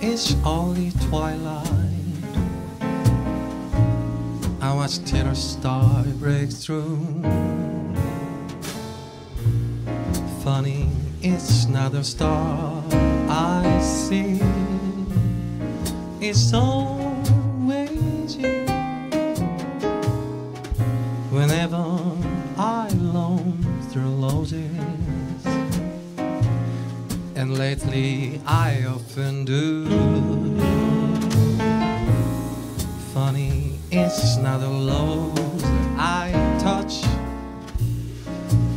it's only twilight. I watch till a star breaks through. Funny, it's not a star I see. It's always you. Whenever I long through losses, lately I often do. Funny, it's not a load I touch,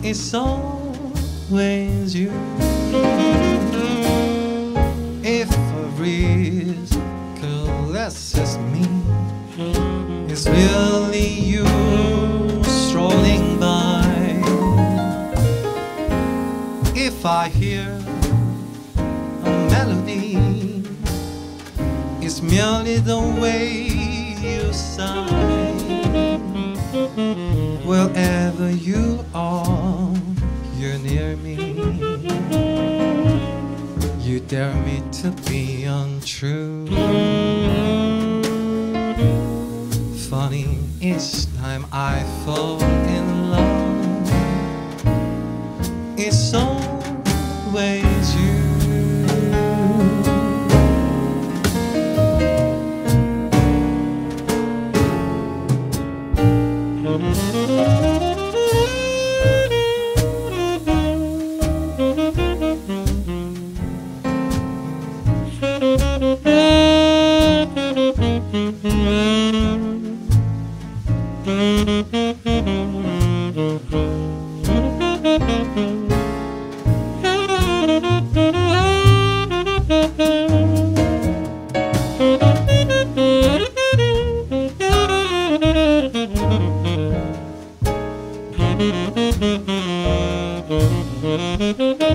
it's always you. If a breeze caresses me, it's really you strolling by. If I hear melody, it's merely the way you sigh. Wherever you are, you're near me. You dare me to be untrue. Funny, each time I fall Whenever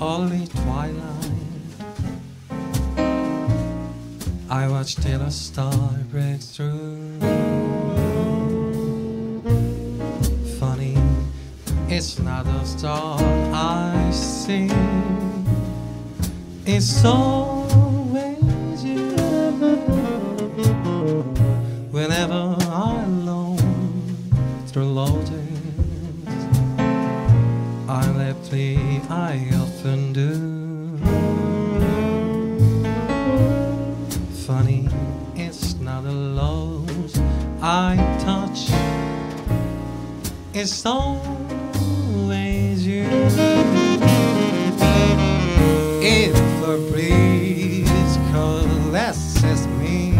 only twilight, I watch till a star breaks through. Funny, it's not a star I see, it's always I often do. Funny, it's not a loss I touch. It's always you. If a breeze caresses me,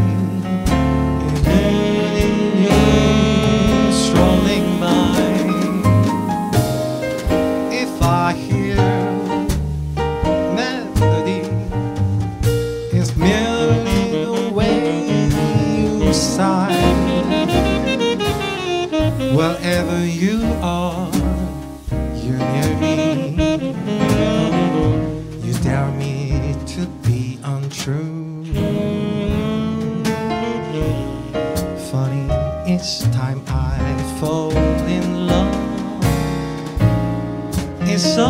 Wherever you are, you're near me. You dare me to be untrue. Funny, it's time I fall in love. It's so